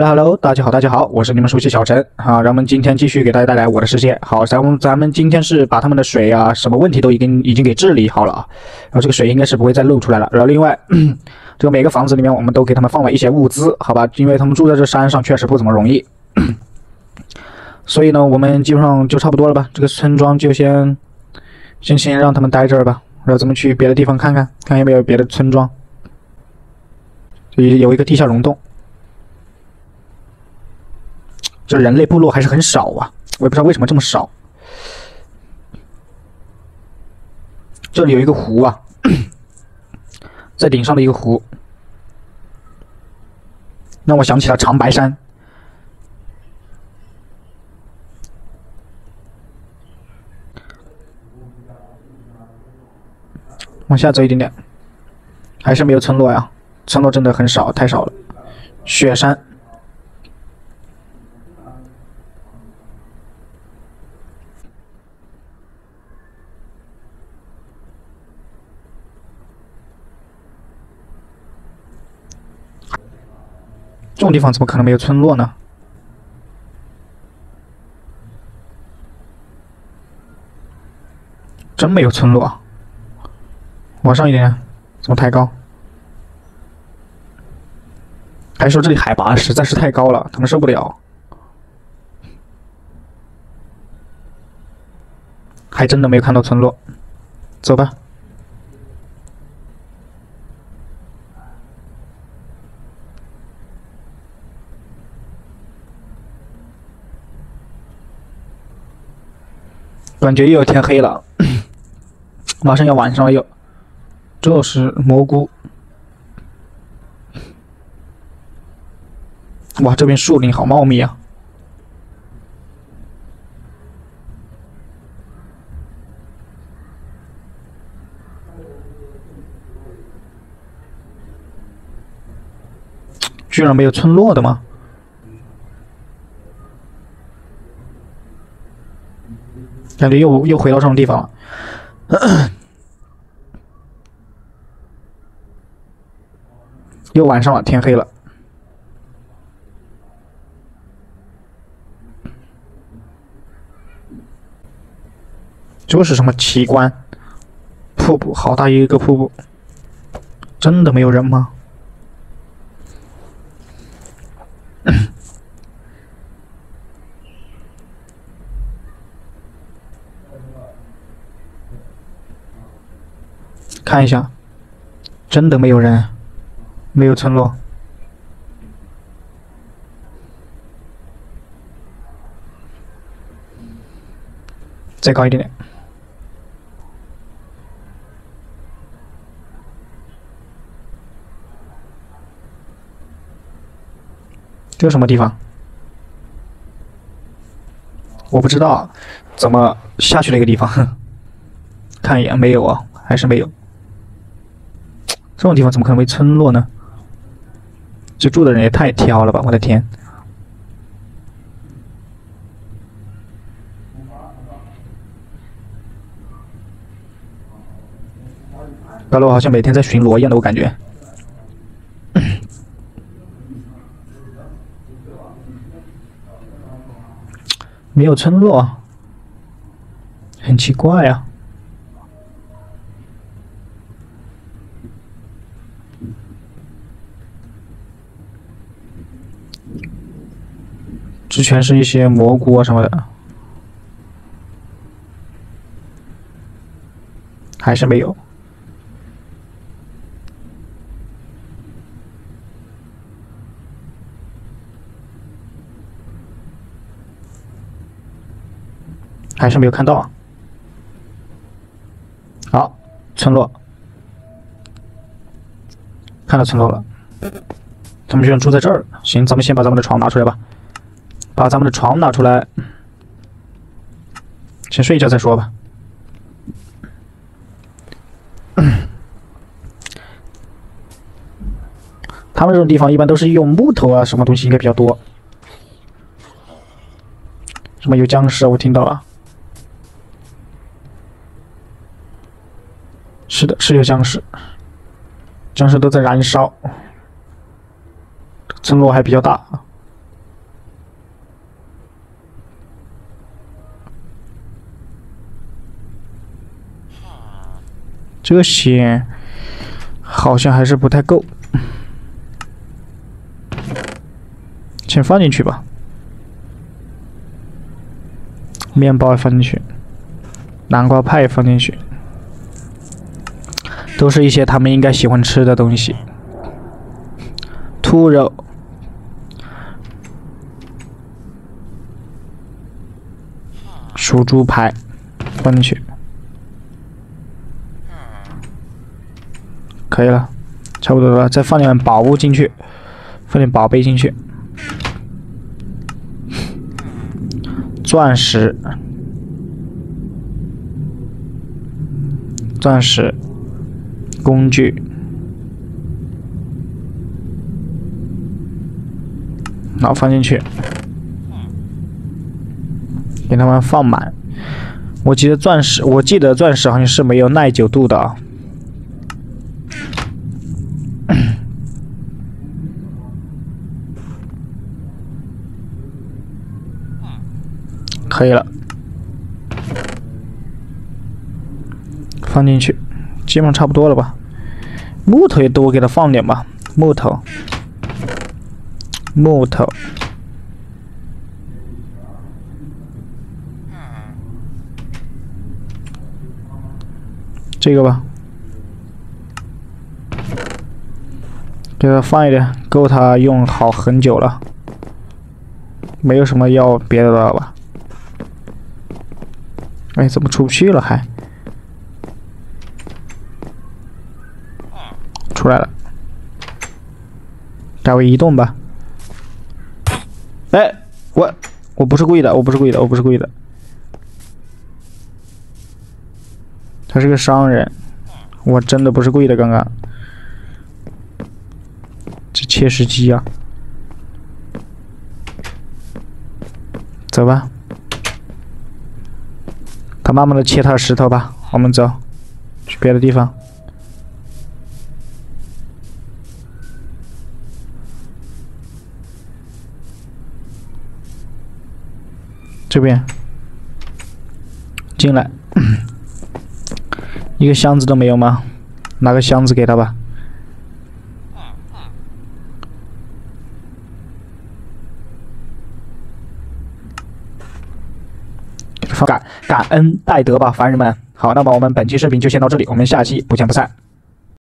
Hello Hello，大家好，大家好，我是你们熟悉小陈啊。让我们今天继续给大家带来我的世界。好，咱们咱们今天是把他们的水啊，什么问题都已经已经给治理好了啊。然后这个水应该是不会再漏出来了。然后另外，这个每个房子里面我们都给他们放了一些物资，好吧？因为他们住在这山上确实不怎么容易。所以呢，我们基本上就差不多了吧。这个村庄就先先先让他们待这儿吧。然后咱们去别的地方看看，看有没有别的村庄。这里有一个地下溶洞。这人类部落还是很少啊，我也不知道为什么这么少。这里有一个湖啊，在顶上的一个湖，让我想起了长白山。往下走一点点，还是没有村落呀，村落真的很少，太少了。雪山。这种地方怎么可能没有村落呢？真没有村落啊？往上一点，怎么太高？还说这里海拔实在是太高了，他们受不了。还真的没有看到村落，走吧。感觉又要天黑了，马上要晚上了又。这是蘑菇，哇，这边树林好茂密啊！居然没有村落的吗？感觉又又回到这种地方了，又晚上了，天黑了。这是什么奇观？瀑布，好大一个瀑布，真的没有人吗？看一下，真的没有人，没有村落。再高一点点。这是什么地方？我不知道，怎么下去那个地方？看一眼，没有啊，还是没有。这种地方怎么可能没村落呢？这住的人也太挑了吧！我的天，高楼好像每天在巡逻一样的，我感觉。没有村落，很奇怪呀。全是一些蘑菇啊什么的，还是没有，还是没有看到啊。好，村落，看到村落了，他们居然住在这儿。行，咱们先把咱们的床拿出来吧。把咱们的床拿出来，先睡一觉再说吧。他们这种地方一般都是用木头啊，什么东西应该比较多。什么有僵尸？我听到了。是的，是有僵尸，僵尸都在燃烧。村落还比较大啊。这些好像还是不太够，先放进去吧。面包放进去，南瓜派放进去，都是一些他们应该喜欢吃的东西。兔肉。熟猪排放进去，可以了，差不多了。再放点宝物进去，放点宝贝进去，钻石，钻石，工具，好放进去。给他们放满。我记得钻石，我记得钻石好像是没有耐久度的。啊了，放进去，基本上差不多了吧？木头也多给他放点吧，木头，木头。这个吧，给他放一点，够他用好很久了。没有什么要别的了吧？哎，怎么出不去了？还出来了，改为移动吧。哎，我我不是故意的，我不是故意的，我不是故意的。他是个商人，我真的不是故意的。刚刚，这切石机啊，走吧，他慢慢的切他的石头吧。我们走，去别的地方，这边进来。一个箱子都没有吗？拿个箱子给他吧。感感恩戴德吧，凡人们。好，那么我们本期视频就先到这里，我们下期不见不散。